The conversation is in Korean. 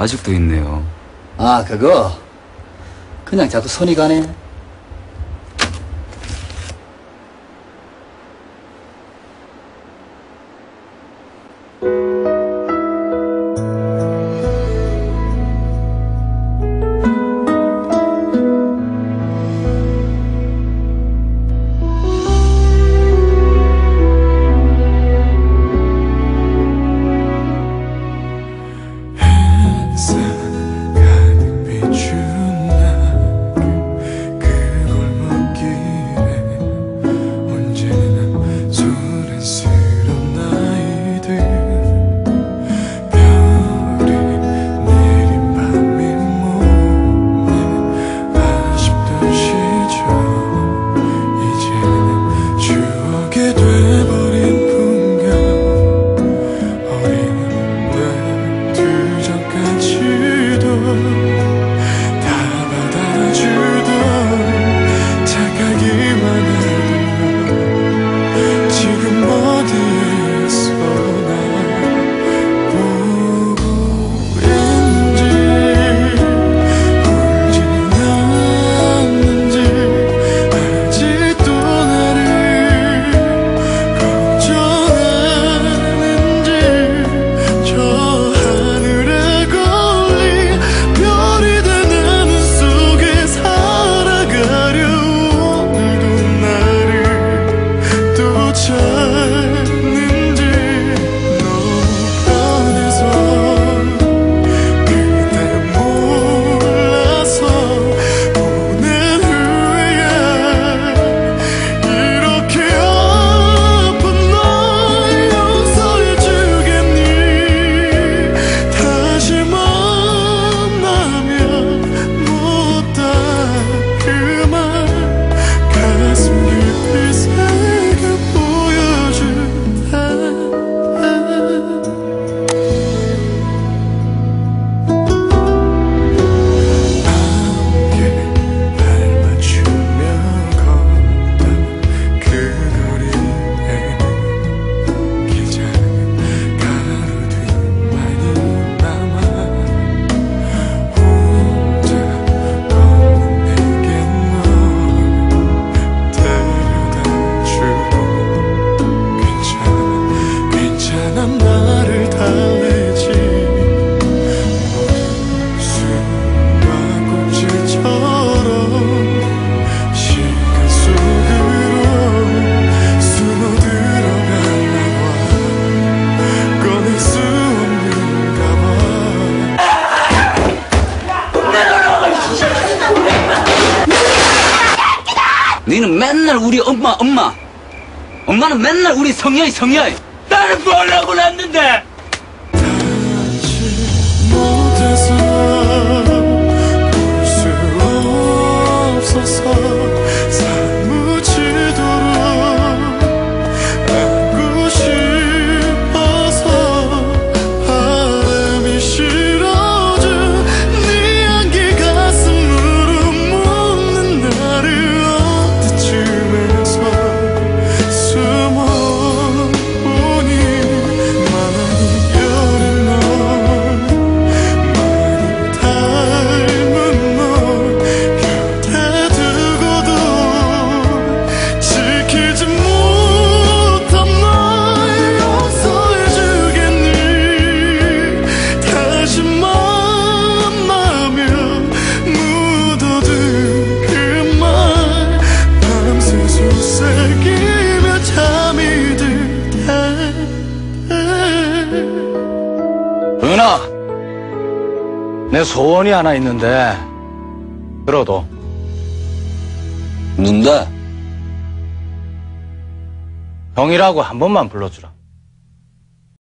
아직도 있네요. 아, 그거? 그냥 자꾸 손이 가네. 너희는 맨날 우리 엄마 엄마. 엄마는 맨날 우리 성녀이 성녀이. 나는 뭐라고 났는데. 내 소원이 하나 있는데 들어도 뭔데? 형이라고 한 번만 불러주라.